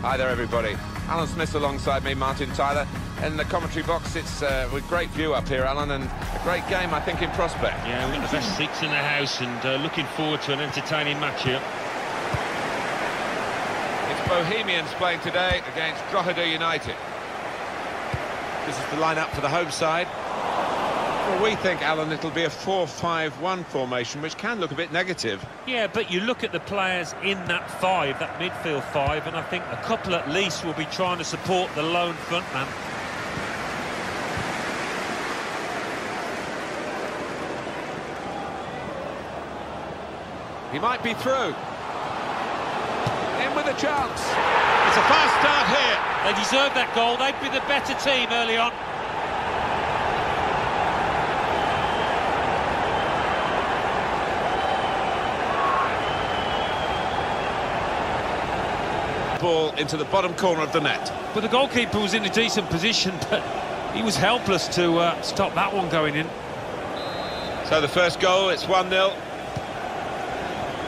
Hi there, everybody. Alan Smith alongside me, Martin Tyler. In the commentary box, it's uh, with great view up here, Alan, and a great game, I think, in prospect. Yeah, we've got the best seats in the house and uh, looking forward to an entertaining match here. It's Bohemians playing today against Drogheda United. This is the lineup for the home side. Well, we think, Alan, it'll be a 4-5-1 formation, which can look a bit negative. Yeah, but you look at the players in that five, that midfield five, and I think a couple at least will be trying to support the lone frontman. He might be through. In with a chance. It's a fast start here. They deserved that goal. They'd be the better team early on. Ball into the bottom corner of the net. But the goalkeeper was in a decent position, but he was helpless to uh, stop that one going in. So the first goal, it's 1-0.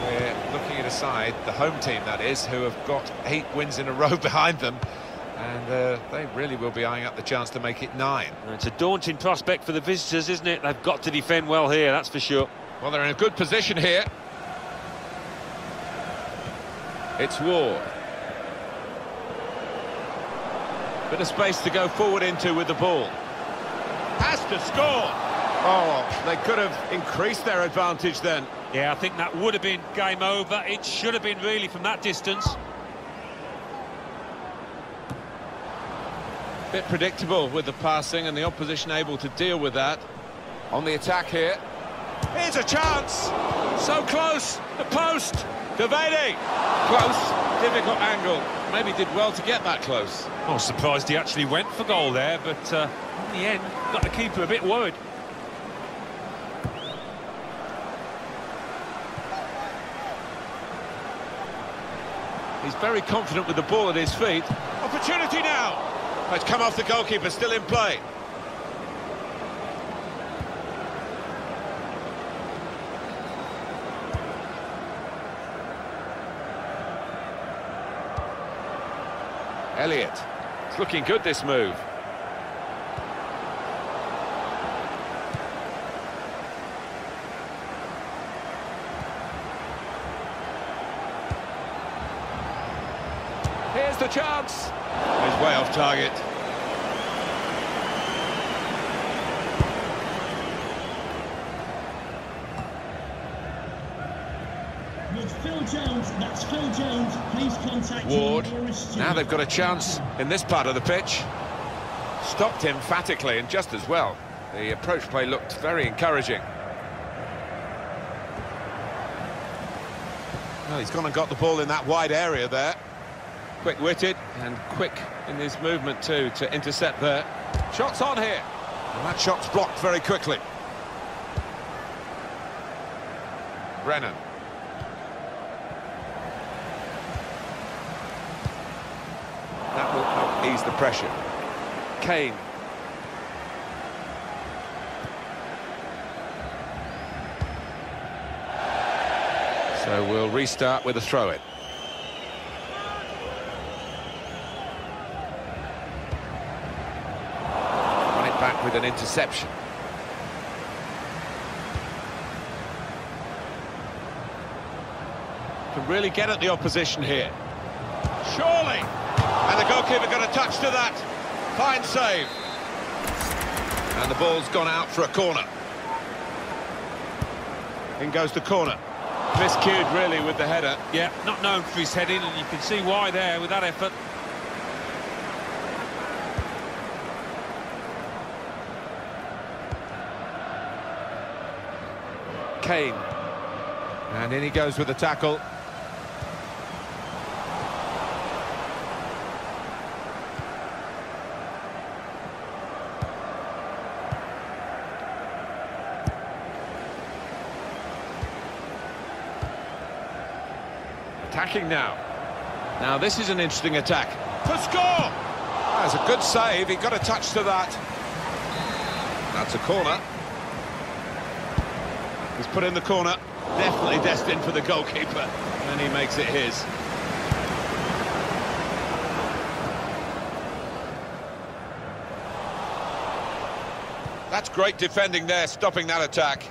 We're looking at a side, the home team that is, who have got eight wins in a row behind them. And uh, they really will be eyeing up the chance to make it nine. It's a daunting prospect for the visitors, isn't it? They've got to defend well here, that's for sure. Well, they're in a good position here. It's Ward. Bit of space to go forward into with the ball. Has to score. Oh, they could have increased their advantage then. Yeah, I think that would have been game over. It should have been really from that distance. Bit predictable with the passing and the opposition able to deal with that. On the attack here. Here's a chance. So close. The post. Davide. Close. Difficult angle. Maybe did well to get that close. I was surprised he actually went for goal there, but uh, in the end, got the keeper a bit worried. He's very confident with the ball at his feet. Opportunity now. It's come off the goalkeeper, still in play. Elliott. It's looking good, this move. Here's the chance. He's way off target. With Phil Jones, that's Phil Jones. Please contact Ward. Now they've got a chance in this part of the pitch. Stopped emphatically and just as well. The approach play looked very encouraging. Well, he's gone and got the ball in that wide area there. Quick-witted and quick in his movement too to intercept there. Shots on here. And that shot's blocked very quickly. Brennan. That will help ease the pressure. Kane. So we'll restart with a throw-in. Run it back with an interception. Can really get at the opposition here. Surely! And the goalkeeper got a touch to that. Fine save. And the ball's gone out for a corner. In goes the corner. Miscued, really, with the header. Yeah, not known for his heading, and you can see why there with that effort. Kane. And in he goes with the tackle. attacking now. Now, this is an interesting attack. For score! Ah, oh, that's a good save. He got a touch to that. That's a corner. He's put in the corner. Definitely destined for the goalkeeper. And he makes it his. That's great defending there, stopping that attack.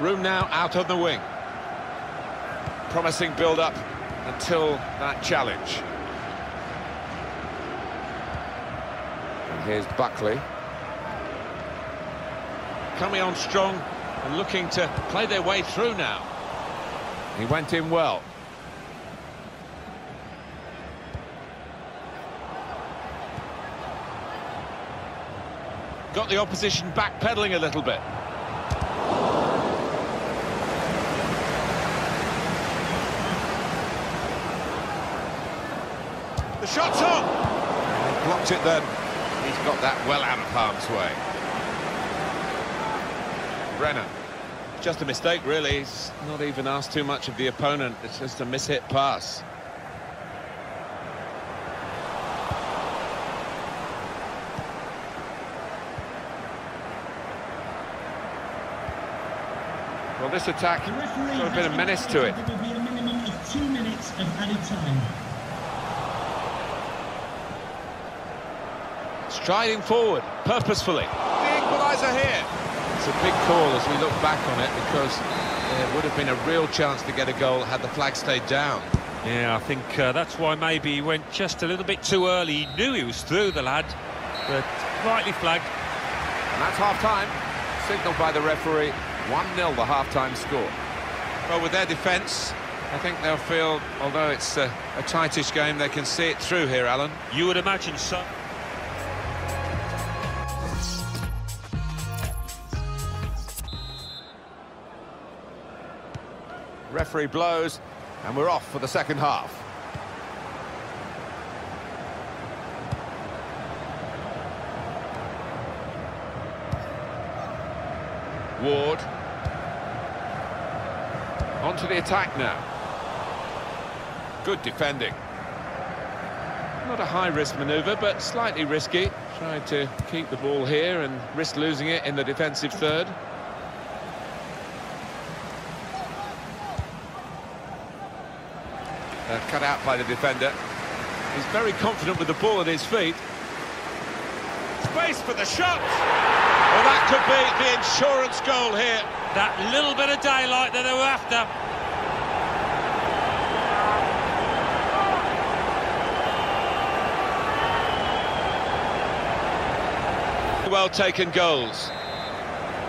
Room now out on the wing. Promising build-up until that challenge. And here's Buckley. Coming on strong and looking to play their way through now. He went in well. Got the opposition backpedaling a little bit. Shot's on! He blocked it then. He's got that well out of harm's way. Brenner. Just a mistake, really. He's not even asked too much of the opponent. It's just a mishit pass. Well, this attack The referee got a bit of menace to it. There will be a minimum of two minutes of added time. Striding forward, purposefully. The equaliser here. It's a big call as we look back on it because there would have been a real chance to get a goal had the flag stayed down. Yeah, I think uh, that's why maybe he went just a little bit too early. He knew he was through, the lad, but rightly flagged. And that's half-time, signalled by the referee. 1-0 the half-time score. Well, with their defence, I think they'll feel, although it's a, a tightish game, they can see it through here, Alan. You would imagine so. Referee blows, and we're off for the second half. Ward. Onto the attack now. Good defending. Not a high-risk manoeuvre, but slightly risky. Trying to keep the ball here and risk losing it in the defensive third. Uh, cut out by the defender. He's very confident with the ball at his feet. Space for the shot! Well, that could be the insurance goal here. That little bit of daylight that they were after. Well taken goals.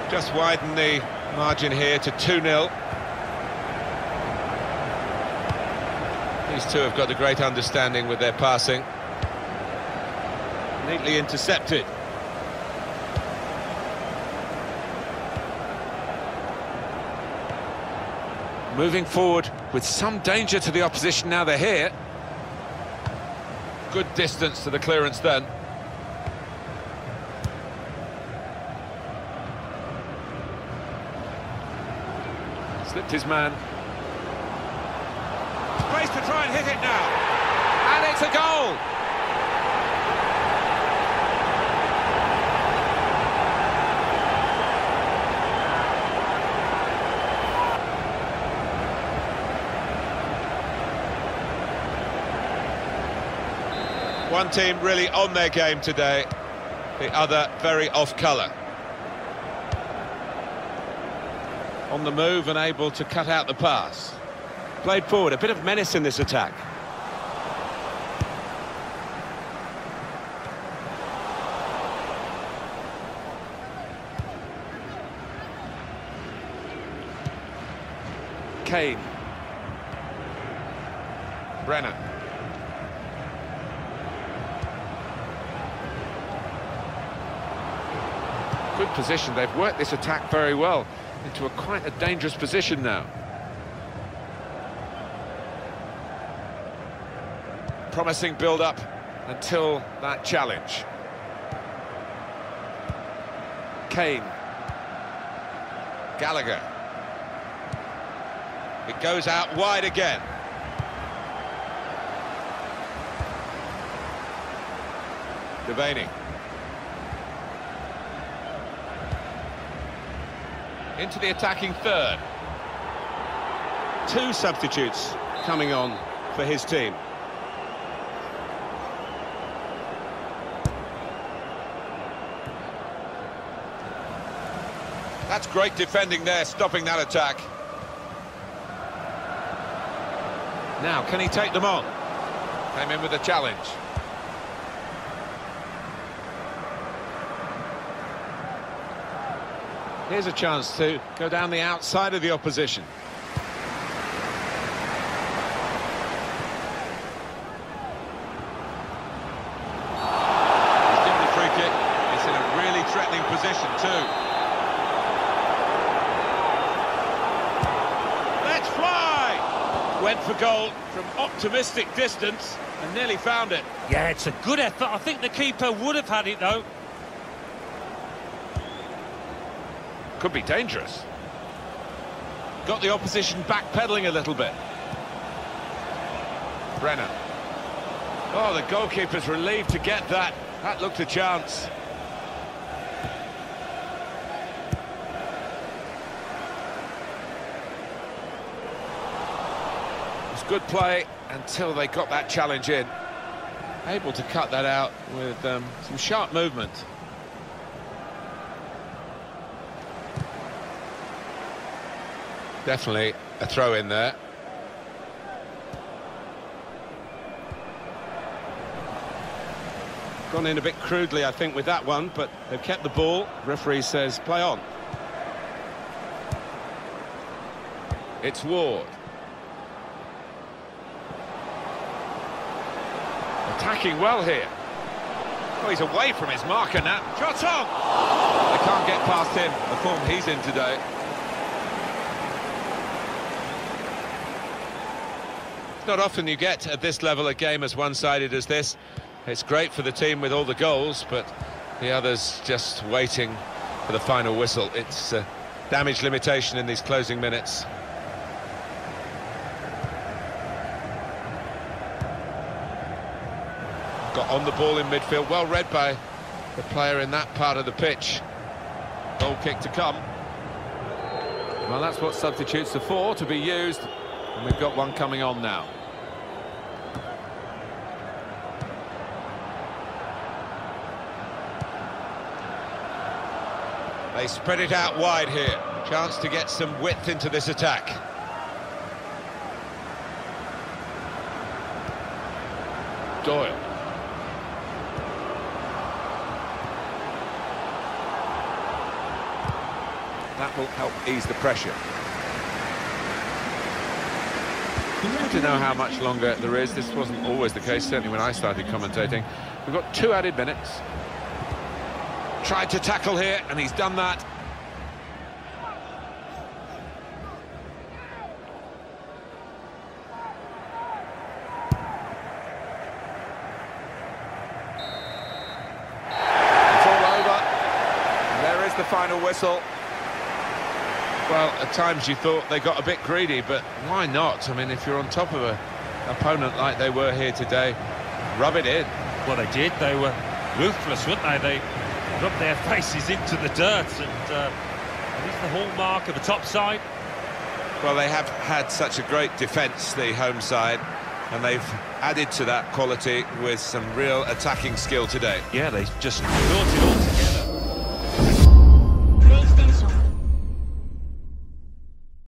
Just widen the margin here to 2-0. These two have got a great understanding with their passing. Neatly intercepted. Moving forward with some danger to the opposition now they're here. Good distance to the clearance then. Slipped his man. Space to try and hit it now. And it's a goal! One team really on their game today, the other very off colour. On the move and able to cut out the pass. Played forward, a bit of menace in this attack. Kane. Brenner. Good position, they've worked this attack very well into a quite a dangerous position now. Promising build-up until that challenge. Kane. Gallagher. It goes out wide again. Devaney. Into the attacking third. Two substitutes coming on for his team. That's great defending there, stopping that attack. Now, can he take them on? Came in with a challenge. Here's a chance to go down the outside of the opposition. He's given the free kick. It's in a really threatening position too. Let's fly! Went for goal from optimistic distance and nearly found it. Yeah, it's a good effort. I think the keeper would have had it, though. Could be dangerous. Got the opposition backpedaling a little bit. Brenner. Oh, the goalkeeper's relieved to get that. That looked a chance. It's good play until they got that challenge in. Able to cut that out with um, some sharp movement. Definitely a throw in there. Gone in a bit crudely, I think, with that one, but they've kept the ball. Referee says play on. It's Ward. Attacking well here. Oh, he's away from his marker now. Shot on! They can't get past him, the form he's in today. It's not often you get at this level a game as one-sided as this. It's great for the team with all the goals, but the others just waiting for the final whistle. It's uh, damage limitation in these closing minutes. Got on the ball in midfield, well read by the player in that part of the pitch. Goal kick to come. Well, that's what substitutes are for, to be used. And we've got one coming on now. They spread it out wide here. Chance to get some width into this attack. Doyle. That will help ease the pressure. I don't know how much longer there is. This wasn't always the case, certainly when I started commentating. We've got two added minutes. Tried to tackle here, and he's done that. It's all over. There is the final whistle. Well, at times you thought they got a bit greedy, but why not? I mean, if you're on top of an opponent like they were here today, rub it in. Well, they did. They were ruthless, weren't they? They rubbed their faces into the dirt, and uh, it is the hallmark of the top side. Well, they have had such a great defence, the home side, and they've added to that quality with some real attacking skill today. Yeah, they just